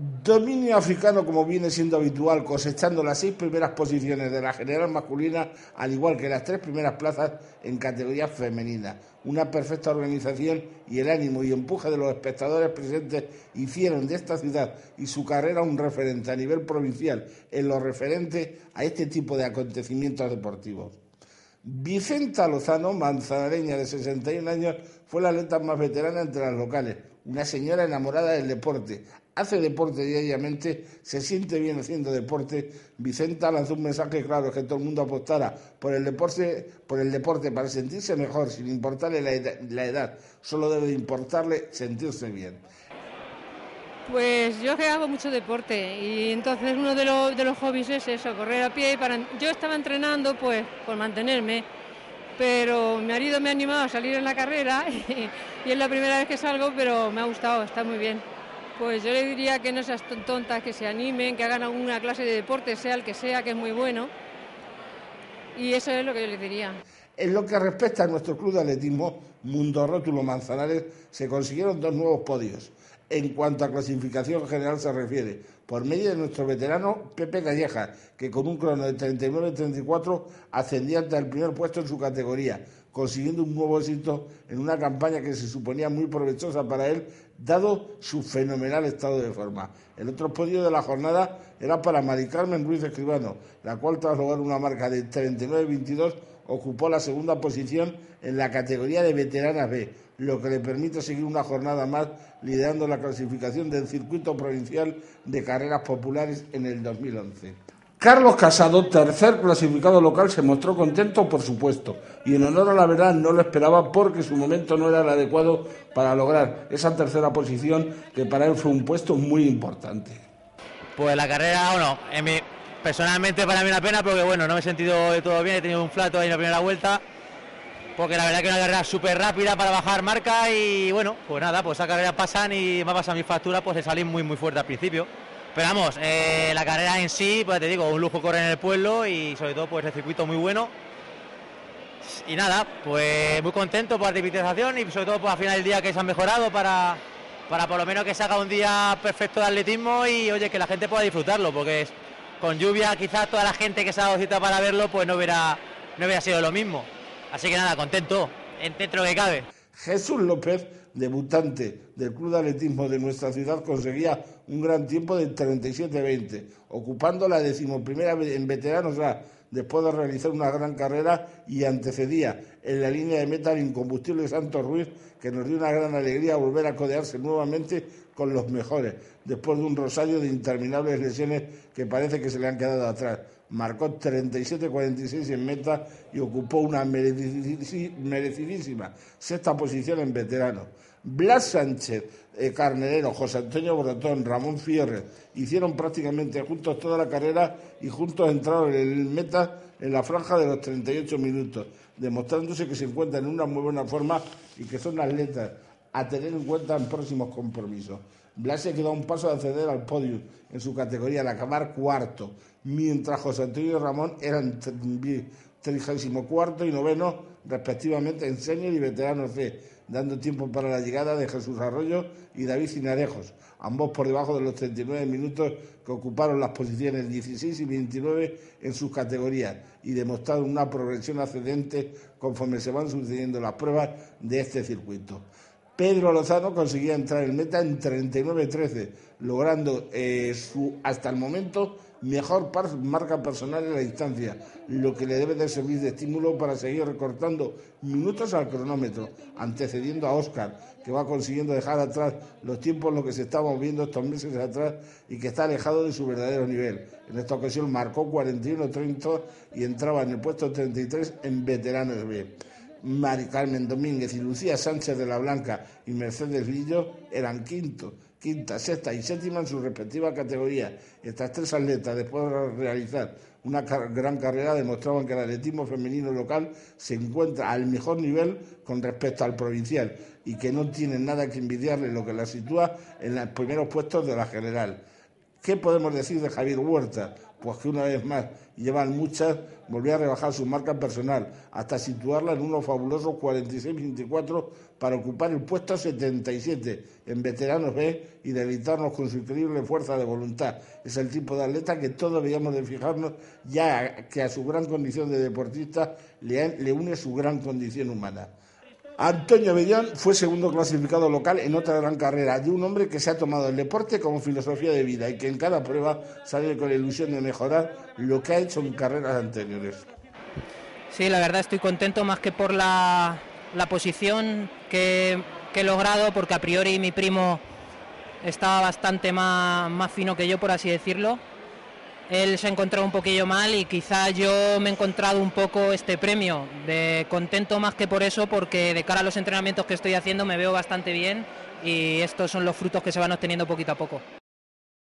Dominio africano, como viene siendo habitual, cosechando las seis primeras posiciones de la general masculina, al igual que las tres primeras plazas en categoría femenina. Una perfecta organización y el ánimo y empuje de los espectadores presentes hicieron de esta ciudad y su carrera un referente a nivel provincial en lo referente a este tipo de acontecimientos deportivos. Vicenta Lozano, manzanareña de 61 años, fue la atleta más veterana entre las locales, una señora enamorada del deporte, hace deporte diariamente, se siente bien haciendo deporte. Vicenta lanzó un mensaje claro que todo el mundo apostara por el deporte, por el deporte para sentirse mejor, sin importarle la edad, solo debe importarle sentirse bien. Pues yo que hago mucho deporte y entonces uno de los, de los hobbies es eso, correr a pie. Y para, yo estaba entrenando pues por mantenerme, pero mi marido me ha animado a salir en la carrera y es la primera vez que salgo, pero me ha gustado, está muy bien. Pues yo le diría que no seas tontas, que se animen, que hagan alguna clase de deporte, sea el que sea, que es muy bueno. Y eso es lo que yo les diría. En lo que respecta a nuestro club de atletismo, Mundo Rótulo Manzanares, se consiguieron dos nuevos podios. En cuanto a clasificación general se refiere, por medio de nuestro veterano Pepe Calleja, que con un crono de 39-34 ascendía hasta el primer puesto en su categoría, consiguiendo un nuevo éxito en una campaña que se suponía muy provechosa para él, dado su fenomenal estado de forma. El otro podio de la jornada era para Mari Carmen Ruiz Escribano, la cual tras lograr una marca de 39-22 ocupó la segunda posición en la categoría de veteranas B, lo que le permite seguir una jornada más liderando la clasificación del circuito provincial de carreras populares en el 2011. Carlos Casado, tercer clasificado local, se mostró contento, por supuesto, y en honor a la verdad no lo esperaba porque su momento no era el adecuado para lograr esa tercera posición que para él fue un puesto muy importante. Pues la carrera, bueno, personalmente para mí una pena porque bueno, no me he sentido de todo bien, he tenido un flato ahí en la primera vuelta, porque la verdad que una carrera súper rápida para bajar marca y bueno, pues nada, pues esa carrera pasan y me ha pasado mi factura, pues he salido muy muy fuerte al principio. Pero vamos, eh, la carrera en sí, pues te digo, un lujo correr en el pueblo y sobre todo pues el circuito muy bueno. Y nada, pues muy contento por la tipitización y sobre todo pues al final del día que se han mejorado para, para por lo menos que se haga un día perfecto de atletismo y oye que la gente pueda disfrutarlo, porque con lluvia quizás toda la gente que se ha dado cita para verlo pues no hubiera, no hubiera sido lo mismo. Así que nada, contento, en dentro que cabe. Jesús López debutante del Club de Atletismo de nuestra ciudad, conseguía un gran tiempo de 37-20, ocupando la decimoprimera en veteranos después de realizar una gran carrera y antecedía en la línea de meta al incombustible Santos Ruiz, que nos dio una gran alegría volver a codearse nuevamente con los mejores, después de un rosario de interminables lesiones que parece que se le han quedado atrás marcó 37-46 en meta y ocupó una merecidísima sexta posición en veteranos. Blas Sánchez, eh, Carnerero, José Antonio Bretón, Ramón Fierre hicieron prácticamente juntos toda la carrera y juntos entraron en el meta en la franja de los 38 minutos, demostrándose que se encuentran en una muy buena forma y que son atletas a tener en cuenta en próximos compromisos. Blas se quedó a un paso de acceder al podio en su categoría, al acabar cuarto, mientras José Antonio y Ramón eran 34 y noveno, respectivamente, en senior y veteranos C, dando tiempo para la llegada de Jesús Arroyo y David Cinarejos, ambos por debajo de los 39 minutos que ocuparon las posiciones 16 y 29 en sus categorías y demostraron una progresión ascendente conforme se van sucediendo las pruebas de este circuito. Pedro Lozano conseguía entrar en meta en 39-13, logrando eh, su, hasta el momento, mejor marca personal en la distancia, lo que le debe de servir de estímulo para seguir recortando minutos al cronómetro, antecediendo a Oscar, que va consiguiendo dejar atrás los tiempos en los que se estaba moviendo estos meses atrás y que está alejado de su verdadero nivel. En esta ocasión marcó 41-30 y entraba en el puesto 33 en veteranos B. Mari Carmen Domínguez y Lucía Sánchez de la Blanca y Mercedes Lillo eran quinto, quinta, sexta y séptima en sus respectivas categorías. Estas tres atletas, después de realizar una gran carrera, demostraban que el atletismo femenino local se encuentra al mejor nivel con respecto al provincial y que no tienen nada que envidiarle lo que la sitúa en los primeros puestos de la general. ¿Qué podemos decir de Javier Huerta? Pues que una vez más, llevan muchas, volvió a rebajar su marca personal hasta situarla en unos fabulosos 46-24 para ocupar el puesto 77 en veteranos B y deleitarnos con su increíble fuerza de voluntad. Es el tipo de atleta que todos debíamos de fijarnos, ya que a su gran condición de deportista le, le une su gran condición humana. Antonio Bellán fue segundo clasificado local en otra gran carrera de un hombre que se ha tomado el deporte como filosofía de vida y que en cada prueba sale con la ilusión de mejorar lo que ha hecho en carreras anteriores. Sí, la verdad estoy contento más que por la, posición que, he logrado, porque a priori mi primo estaba bastante más, más fino que yo, por así decirlo él se ha encontrado un poquillo mal y quizá yo me he encontrado un poco este premio, de contento más que por eso, porque de cara a los entrenamientos que estoy haciendo me veo bastante bien y estos son los frutos que se van obteniendo poquito a poco.